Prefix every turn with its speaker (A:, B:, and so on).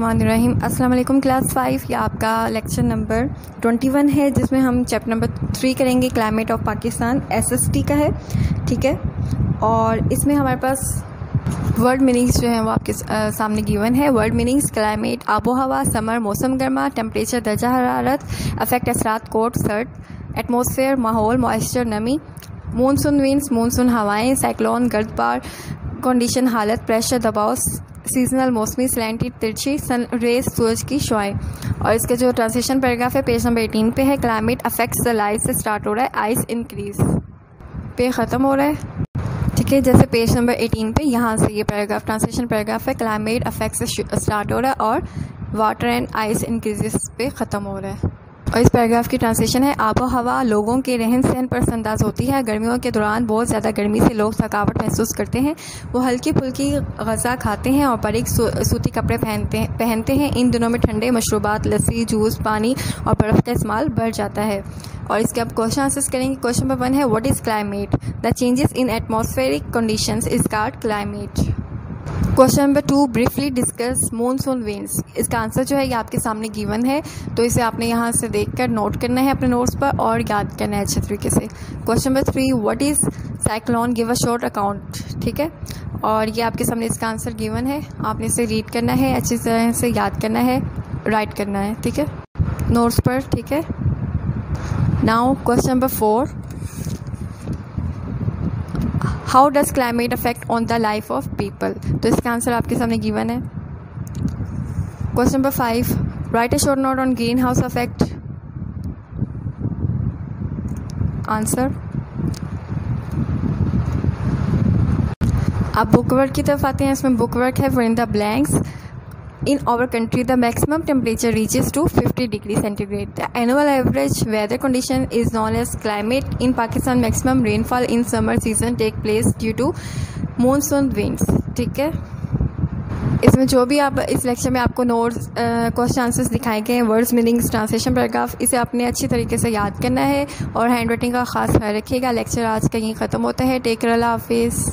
A: रहीम अस्सलाम वालेकुम class five, ये आपका लेक्चर नंबर ट्वेंटी वन है, जिसमें हम चैप्टर नंबर थ्री करेंगे, क्लाइमेट ऑफ़ पाकिस्तान एसएसटी का है, ठीक है? और इसमें हमारे पास वर्ड मीनिंग्स जो हैं, वो आपके सामने गिवन है। वर्ड मीनिंग्स, क्लाइमेट आबो हवा समर, मौसम गर्मा, टेम्परेचर, दर्जा, हरारत, अफेक्ट, असरात, कोट, सर्द, एटमोसफेयर, माहौल, मॉइस्चर, नमी, मानसून विंड्स मानसून हवाएँ, साइक्लोन, गर्द पार कंडीशन हालत प्रेशर दबाव सीजनल मौसमी सैलेंटी तिरछी सन रेस सूरज की शुआएँ और इसका जो ट्रांसलेशन पैराग्राफ है पेज नंबर एटीन पे है क्लाइमेट अफेक्ट्स द लाइट से स्टार्ट हो रहा है आइस इंक्रीज पे ख़त्म हो रहा है। ठीक है, जैसे पेज नंबर एटीन पे, यहाँ से ये पैराग्राफ ट्रांसलेशन पैराग्राफ है क्लाइमेट अफेक्ट से स्टार्ट हो रहा है और वाटर एंड आइस इंक्रीजेस पे ख़त्म हो रहा है। और इस पैराग्राफ की ट्रांसलेशन है आबो हवा लोगों के रहन सहन पर अंदाज होती है। गर्मियों के दौरान बहुत ज़्यादा गर्मी से लोग थकावट महसूस करते हैं। वो हल्की फुल्की गज़ा खाते हैं और बारीक सूती कपड़े पहनते हैं पहनते हैं। इन दिनों में ठंडे मशरूबात, लस्सी, जूस, पानी और बर्फ़ का इस्तेमाल बढ़ जाता है। और इसके अब क्वेश्चन आंसर्स करेंगे। क्वेश्चन नंबर वन है what is climate the changes in atmospheric conditions is called climate question number two briefly discuss monsoon winds इसका आंसर जो है, ये आपके सामने गिवन है तो इसे आपने यहाँ से देखकर नोट करना है अपने नोट्स पर और याद करना है अच्छे तरीके से। Question number three what is cyclone give a short account ठीक है? और ये आपके सामने इसका आंसर गिवन है। आपने इसे रीड करना है, अच्छी तरह से याद करना है राइट करना है, ठीक है? नोट्स पर, ठीक है? Now question number four how does climate affect on the life of people तो इसका आंसर आपके सामने गिवन है। Question number five write a short note on green house effect answer आप बुक वर्क की तरफ़ आते हैं, इसमें बुक वर्क है for in the blanks In our country, the maximum temperature reaches to 50 degree centigrade. The annual average weather condition is known as climate. In Pakistan, maximum rainfall in summer season take place due to monsoon winds. ठीक है इसमें जो भी आप इस lecture में आपको notes question answers दिखाए गए हैं वर्ड्स मीनिंग्स ट्रांसलेशन पैराग्राफ इसे आपने अच्छी तरीके से याद करना है और हैंड राइटिंग का खास ख्याल रखिएगा लेक्चर आज का यहीं ख़त्म होता है टेक अल्लाह हाफिज़